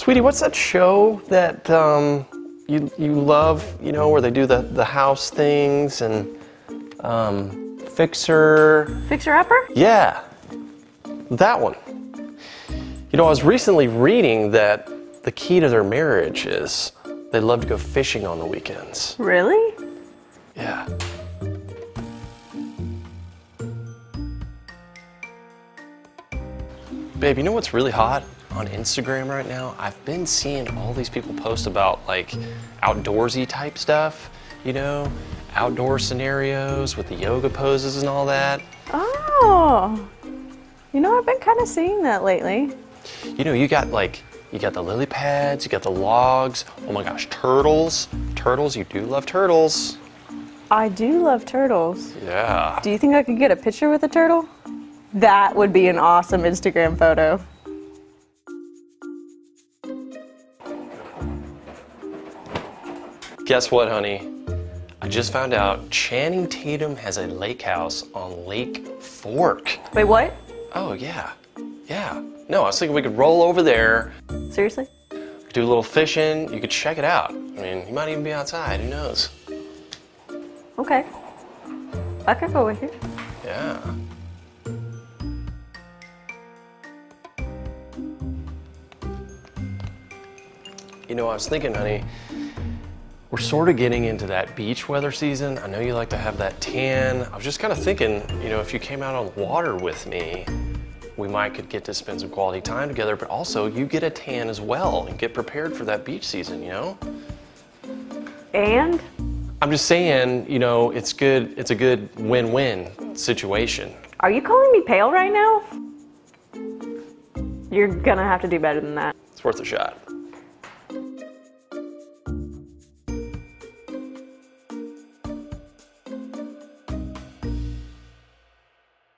Sweetie, what's that show that um, you you love? You know, where they do the the house things and um, Fixer. Fixer Upper? Yeah, that one. You know, I was recently reading that the key to their marriage is they love to go fishing on the weekends. Really? Babe, you know what's really hot on Instagram right now? I've been seeing all these people post about like outdoorsy type stuff, you know, outdoor scenarios with the yoga poses and all that. Oh. You know, I've been kind of seeing that lately. You know, you got like, you got the lily pads, you got the logs. Oh my gosh, turtles. Turtles, you do love turtles. I do love turtles. Yeah. Do you think I could get a picture with a turtle? That would be an awesome Instagram photo. Guess what, honey? I just found out Channing Tatum has a lake house on Lake Fork. Wait, what? Oh, yeah. Yeah. No, I was thinking we could roll over there, Seriously? do a little fishing. You could check it out. I mean, you might even be outside. Who knows? Okay. I could go with you. Yeah. You know, I was thinking, honey, we're sort of getting into that beach weather season. I know you like to have that tan. I was just kind of thinking, you know, if you came out on the water with me, we might could get to spend some quality time together, but also you get a tan as well and get prepared for that beach season, you know? And? I'm just saying, you know, it's good, it's a good win-win situation. Are you calling me pale right now? You're gonna have to do better than that. It's worth a shot.